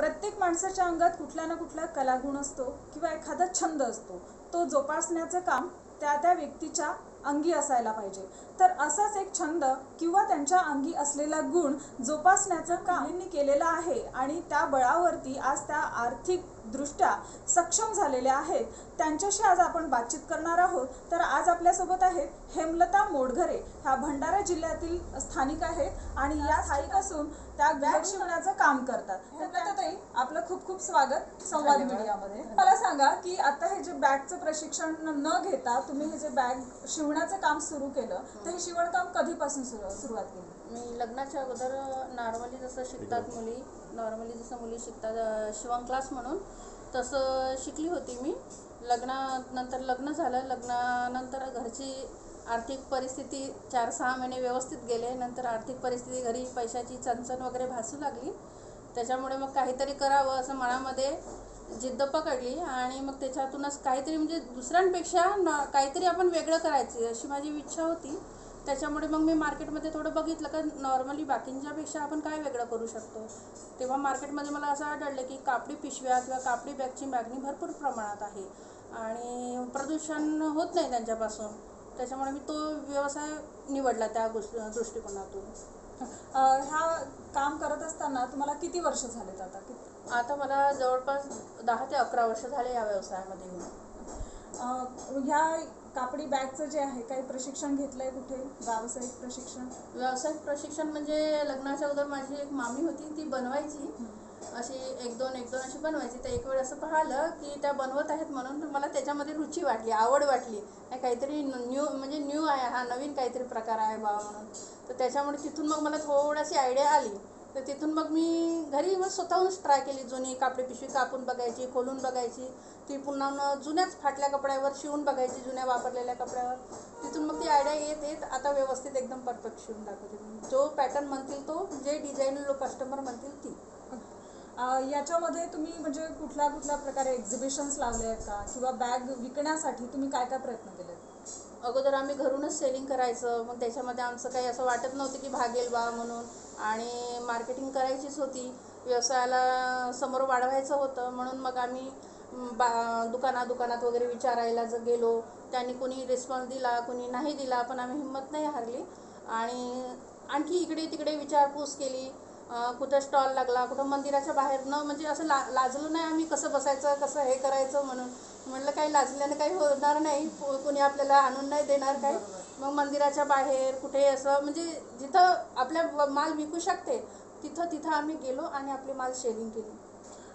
प्रत्येक माणसाच्या अंगात कुठला ना कुठला कलागुण असतो किंवा एखादा छंद असतो. तो जोपासण्याचं काम त्या त्या व्यक्तीच्या अंगी असायला पाहिजे. तर असाच एक छंद किंवा त्यांच्या अंगी असलेला गुण जोपासण्याचं काम यांनी केलेलं आहे आणि त्या बळावरती आज त्या आर्थिक दृष्ट्या सक्षम झालेल्या आहेत. त्यांच्याशी आज आपण बातचीत करणार आहोत. तर आज आपल्यासोबत आहेत हेमलता मोडघरे. ह्या भंडारा जिल्ह्यातील स्थानिक आहेत आणि या स्थायिक असून त्या बॅग शिवण्याचं काम करतात. हेमलता ताई आपलं खूप खूप स्वागत संवाद. मीडियामध्ये. मला सांगा की आता हे जे बॅगचं प्रशिक्षण न घेता तुम्ही हे जे बॅग शिवण्याचं काम सुरू केलं तर हे शिवणकाम कधीपासून सुरू सुरुवात केली? मी लग्नाच्या अगोदर नॉर्मली जसं शिकतात मुली नॉर्मली जसं मुली शिकतात शिवण क्लास म्हणून तसं शिकली होती मी. लग्नानंतर लग्न झालं लग्नानंतर घरची आर्थिक परिस्थिती चार सहा महिने व्यवस्थित गेले नंतर आर्थिक परिस्थिती घरी पैशाची चणचण वगैरे भासू लागली. त्याच्यामुळे मग काहीतरी करावं असं मनामध्ये जिद्द पकडली आणि मग त्याच्यातूनच काहीतरी म्हणजे दुसऱ्यांपेक्षा न काहीतरी आपण वेगळं करायची अशी माझी इच्छा होती. त्याच्यामुळे मग मी मार्केटमध्ये थोडं बघितलं का नॉर्मली बाकींच्यापेक्षा आपण काय वेगळं करू शकतो? तेव्हा मार्केटमध्ये मला असं आढळलं की कापडी पिशव्या किंवा कापडी बॅगची मागणी भरपूर प्रमाणात आहे. आणि प्रदूषण होत नाही त्यांच्यापासून. त्याच्यामुळे मी तो व्यवसाय निवडला त्या गोष्ट दृष्टिकोनातून. अं, ह्या काम करत असताना तुम्हाला किती वर्ष झालेत आता? किती आता मला जवळपास दहा ते अकरा वर्ष झाले या व्यवसायामध्ये येऊन. अं, ह्या कापडी बॅगचं जे आहे काही प्रशिक्षण घेतलंय कुठे? व्यावसायिक प्रशिक्षण? व्यावसायिक प्रशिक्षण म्हणजे लग्नाच्या अगोदर माझी एक मामी होती ती बनवायची. अशी एक दोन एक दोन अशी बनवायची. तर एक वेळ असं पाहिलं की त्या बनवत आहेत म्हणून तर मला त्याच्यामध्ये रुची वाटली आवड वाटली. काहीतरी न्यू म्हणजे न्यू आहे हा नवीन काहीतरी प्रकार आहे बा म्हणून. तर त्याच्यामुळे तिथून मग मला थोडीशी आयडिया आली. तर तिथून मग मी घरी मग स्वतःहूनच ट्राय केली जुनी कापडी पिशवी कापून बघायची खोलून बघायची. ती पुन्हा जुन्याच फाटल्या कपड्यावर शिवून बघायची जुन्या वापरलेल्या कपड्यावर. तिथून मग ती आयडिया येत येत आता व्यवस्थित एकदम परफेक्ट शिवून दाखवते. जो पॅटर्न म्हणतील तो जे डिझाईन कस्टमर म्हणतील ती. याच्यामध्ये तुम्ही म्हणजे कुठल्या कुठल्या प्रकारे एक्झिबिशन्स लावले आहेत का? किंवा बॅग विकण्यासाठी तुम्ही काय काय प्रयत्न केले? अगोदर आम्ही घरूनच सेलिंग करायचं. मग त्याच्यामध्ये आमचं काही असं वाटत नव्हतं की भागेल बा म्हणून. आणि मार्केटिंग करायचीच होती. व्यवसायाला समोर वाढवायचं होतं. म्हणून मग आम्ही बा दुकाना दुकानात वगैरे विचारायला जर गेलो त्यांनी कोणी रिस्पॉन्स दिला कोणी नाही दिला पण आम्ही हिंमत नाही हारली. आणि आणखी इकडे तिकडे विचारपूस केली. कुठं स्टॉल लागला कुठं मंदिराच्या बाहेर न म्हणजे असं ला लाजलो नाही आम्ही कसं बसायचं कसं हे करायचं म्हणून. म्हटलं काही लाजल्याने काही होणार नाही कोणी आपल्याला आणून नाही देणार काही. मग मंदिराच्या बाहेर कुठे असं म्हणजे जिथं आपल्या माल विकू शकते तिथं तिथं आम्ही गेलो आणि आपली माल शेलिंग केली.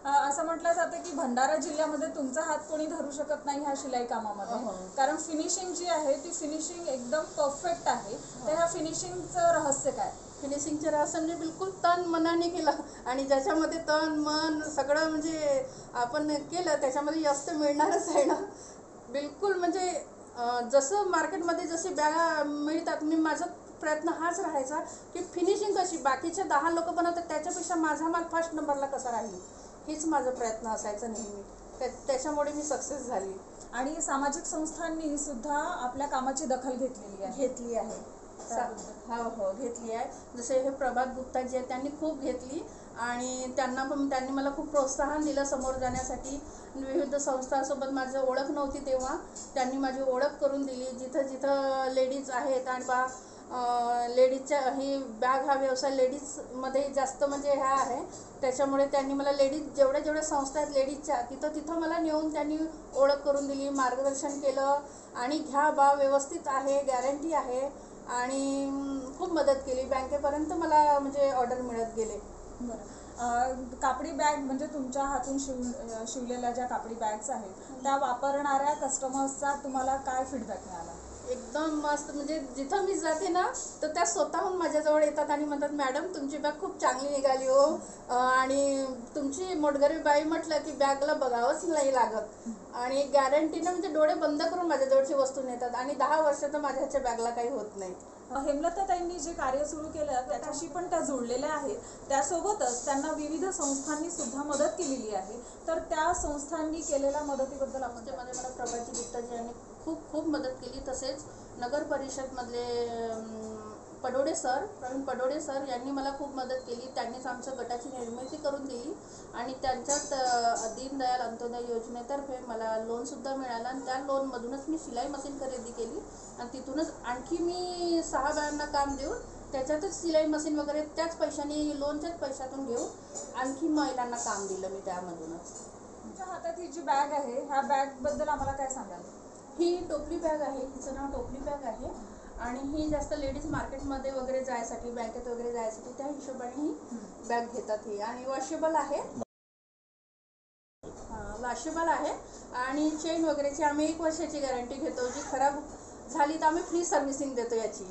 असं म्हटलं जातं की भंडारा जिल्ह्यामध्ये तुमचा हात कोणी धरू शकत नाही ह्या शिलाई कामामध्ये. हो. कारण फिनिशिंग जी आहे ती फिनिशिंग एकदम परफेक्ट आहे. तर ह्या फिनिशिंगचं रहस्य काय? फिनिशिंगचे रहस्य म्हणजे बिलकुल तन मनाने केलं. आणि ज्याच्यामध्ये तन मन सगळं म्हणजे आपण केलं त्याच्यामध्ये यश तर मिळणारच आहे ना. बिलकुल म्हणजे जसं मार्केटमध्ये जशी बॅगा मिळतात मी माझा प्रयत्न हाच राहायचा की फिनिशिंग कशी बाकीचे दहा लोक बनवतात त्याच्यापेक्षा माझा माल फर्स्ट नंबरला कसा राहील? हीच माझा प्रयत्न असायचा नेहमी. त्या- त्याच्यामुळे मी सक्सेस झाली. आणि सामाजिक संस्थांनी सुद्धा आपल्या कामाची दखल घेतलेली आहे. घेतली आहे. हो हो घेतली आहे. जसे हे प्रभात गुप्ता जे आहेत त्यांनी खूप घेतली. आणि त्यांना पण त्यांनी मला खूप प्रोत्साहन दिलं समोर जाण्यासाठी. विविध संस्थांसोबत माझं ओळख नव्हती तेव्हा. त्यांनी माझी ओळख करून दिली. जिथं जिथं लेडीज आहेत आणि बा लेडीजच्या ही बॅग हा व्यवसाय लेडीजमध्ये जास्त म्हणजे ह्या आहे. त्याच्यामुळे त्यांनी मला लेडीज जेवढ्या जेवढ्या संस्था आहेत लेडीजच्या तिथं तिथं मला नेऊन त्यांनी ओळख करून दिली मार्गदर्शन केलं. आणि घ्या बा व्यवस्थित आहे गॅरंटी आहे. आणि खूप मदत केली. बँकेपर्यंत मला म्हणजे ऑर्डर मिळत गेले. बरं. कापडी बॅग म्हणजे तुमच्या हातून शिव शिवलेल्या ज्या कापडी बॅग्स आहेत त्या वापरणाऱ्या कस्टमर्सचा तुम्हाला काय फीडबॅक मिळाला? एकदम मस्त. म्हणजे जिथं मी जाते ना तर त्या स्वतःहून माझ्याजवळ येतात आणि म्हणतात मॅडम तुमची बॅग खूप चांगली निघाली हो. आणि तुमची मोटगरी बाई म्हटलं की बॅगला बघावंच नाही लागत. आणि गॅरंटीनं म्हणजे डोळे बंद करून माझ्याजवळची वस्तू नेतात. आणि दहा वर्ष तर माझ्या ह्याच्या बॅगला काही होत नाही. हेमलताताईंनी जे कार्य सुरू केलं त्याच्याशी पण त्या जोडलेल्या आहेत. त्यासोबतच त्यांना विविध संस्थांनी सुद्धा मदत केलेली आहे. तर त्या संस्थांनी केलेल्या मदतीबद्दल आपण त्यामध्ये मला प्रभाजी गुप्ताजी यांनी खूप खूप मदत केली. तसेच नगर परिषदमधले पडोडे सर प्रवीण पडोडे सर यांनी मला खूप मदत केली. त्यांनीच आमच्या गटाची निर्मिती करून दिली. आणि त्यांच्यात दीनदयाल अंत्योदय योजनेतर्फे मला लोनसुद्धा मिळालं. आणि त्या लोनमधूनच मी शिलाई मशीन खरेदी केली. आणि तिथूनच आणखी मी सहा बायांना काम देऊन त्याच्यातच शिलाई मशीन वगैरे त्याच पैशाने लोनच्याच पैशातून घेऊन आणखी महिलांना काम दिलं मी त्यामधूनच. तुमच्या हातात ही जी बॅग आहे ह्या बॅगबद्दल आम्हाला काय सांगाल? ही टोपली बॅग आहे. हिचं नाव टोपली बॅग आहे. आणि ही जास्त लेडीज मार्केटमध्ये वगैरे जायसाठी बँकेत वगैरे जायसाठी त्या हिशोबाने ही बॅग घेतात ही. आणि वॉशेबल आहे. वॉशेबल आहे. आणि चेन वगैरेची आम्ही एक वर्षाची गॅरंटी घेतो जी खराब झाली तर आम्ही फ्री सर्व्हिसिंग देतो याची.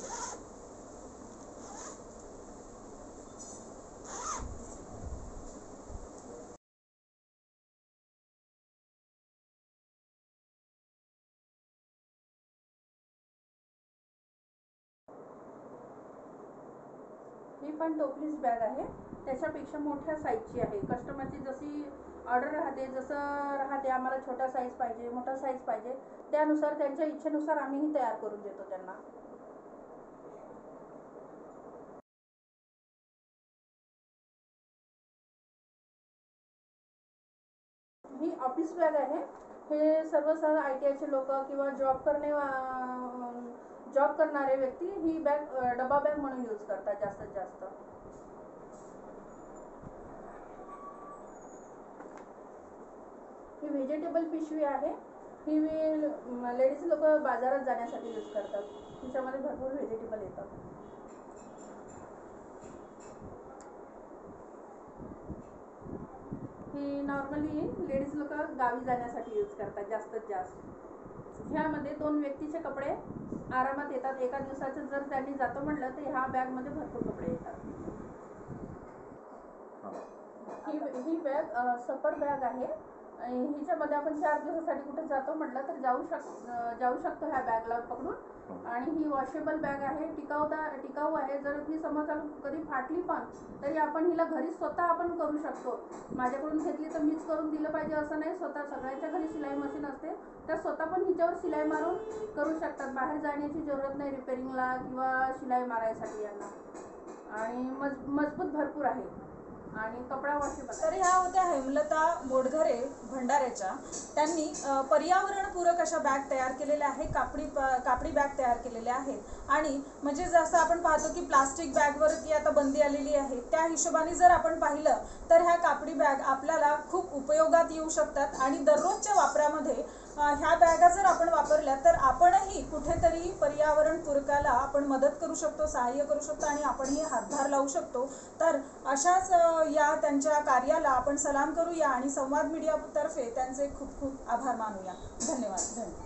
ही पण टोपलीच बॅग आहे. त्याच्यापेक्षा मोठ्या साईजची आहे. कस्टमरची जशी ऑर्डर राहते जसं राहते आम्हाला छोटा साईज पाहिजे मोठा साईज पाहिजे त्यानुसार त्यांच्या इच्छेनुसार आम्हीही तयार करून देतो त्यांना. ही ऑफिस बॅग आहे. हे सर्व आय टी आयचे लोक किंवा जॉब करणे जॉब करणारे व्यक्ती ही बॅग डबा बॅग म्हणून यूज करतात जास्तीत जास्त. ही व्हेजिटेबल पिशवी आहे. ही लेडीज लोक बाजारात जाण्यासाठी यूज करतात. तिच्यामध्ये भरपूर व्हेजिटेबल येतात. ही नॉर्मली लेडीज लोक गावी जाण्यासाठी यूज करतात जास्तीत जास्त. ह्यामध्ये दोन व्यक्तीचे कपडे आरामात येतात. एका दिवसाचं जर त्यांनी जातो म्हटलं तर ह्या बॅगमध्ये भरपूर कपडे येतात. ही. ही बॅग सफर बॅग आहे. हिच्यामध्ये आपण चार दिवसासाठी कुठे जातो म्हटलं तर जाऊ शक जाऊ शकतो ह्या बॅगला पकडून. आणि ही वॉशेबल बॅग आहे टिकाऊदा टिकाऊ आहे. जर ही समज कधी फाटली पण तरी आपण हिला घरी स्वतः आपण करू शकतो. माझ्याकडून घेतली तर मीच करून दिलं पाहिजे असं नाही. स्वतः सगळ्यांच्या घरी शिलाई मशीन असते. तर स्वतः पण हिच्यावर शिलाई मारून करू शकतात. बाहेर जाण्याची जरूरत नाही रिपेरिंगला किंवा शिलाई मारायसाठी यांना. आणि मज मजबूत भरपूर आहे. आणि कपडा तर ह्या होत्या हेमलता बोडघरे भंडाऱ्याच्या. त्यांनी पर्यावरणपूरक अशा बॅग तयार केलेल्या आहे कापडी कापडी बॅग तयार केलेल्या आहेत. आणि म्हणजे जसं आपण पाहतो की प्लास्टिक बॅगवरती आता बंदी आलेली आहे त्या हिशोबाने जर आपण पाहिलं तर ह्या कापडी बॅग आपल्याला खूप उपयोगात येऊ शकतात. आणि दररोजच्या वापरामध्ये ह्या बॅगा जर आपण वापरल्या तर आपण पर्यावरण पूरकाला आपण मदत करू शकतो सहाय्य करू शकतो आणि आपणही हातभार लावू शकतो. तर अशाच या त्यांच्या कार्याला आपण सलाम करूया आणि संवाद मीडियातर्फे त्यांचे खूप खूप आभार मानूया. धन्यवाद. धन्यवाद.